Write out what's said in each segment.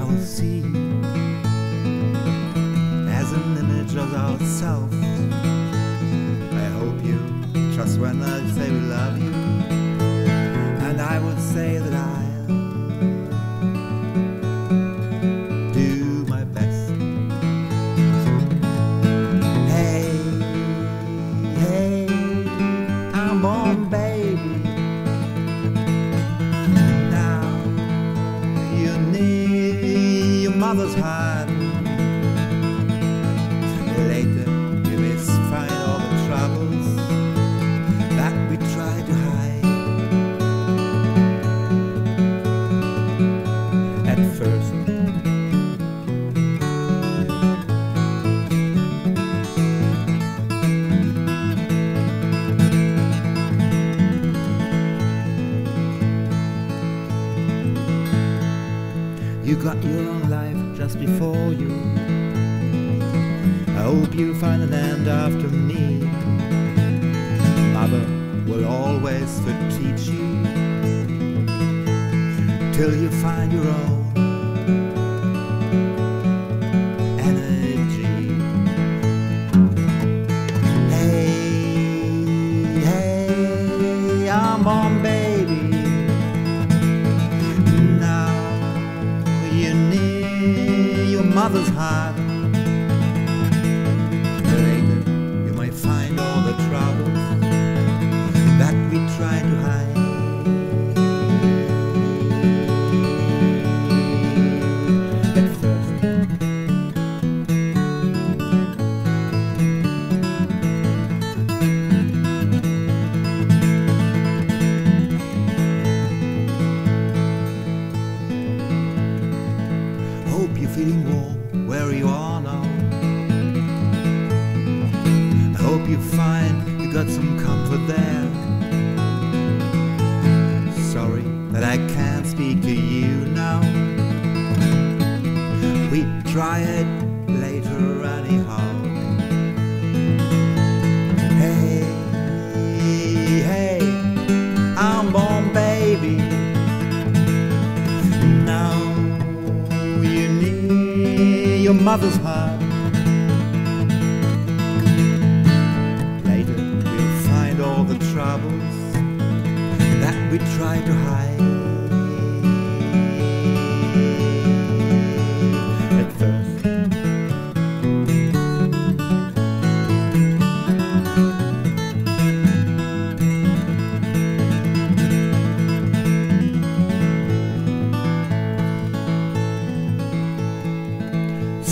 I will see as an image of ourselves. I hope you trust when I say we love you, and I would say that I'll mother's heart. You got your own life just before you. I hope you find an end after me. Mother will always teach you till you find your own energy. Hey, hey, I'm on, need heart. Later, you might find all the troubles that we try to hide. At first, hope you're feeling warm where you are now. I hope you find you got some comfort there. Sorry that I can't speak to you now. We try it later anyhow. Mother's heart. Later we'll find all the troubles that we try to hide.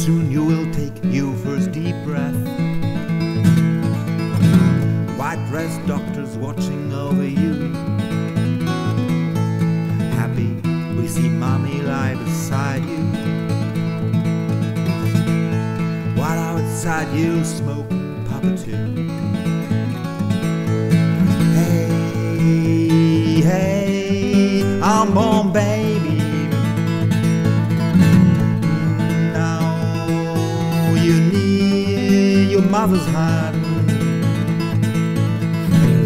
Soon you will take your first deep breath. White dressed doctors watching over you. Happy we see mommy lie beside you. While outside you smoke Papa too. your mother's heart.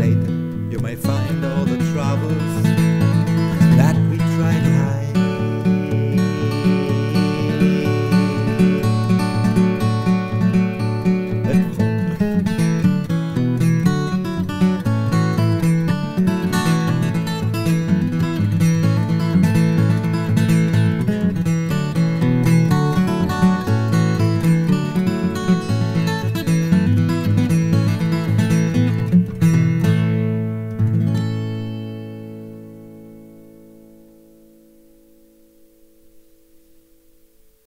Later, you may find all the trouble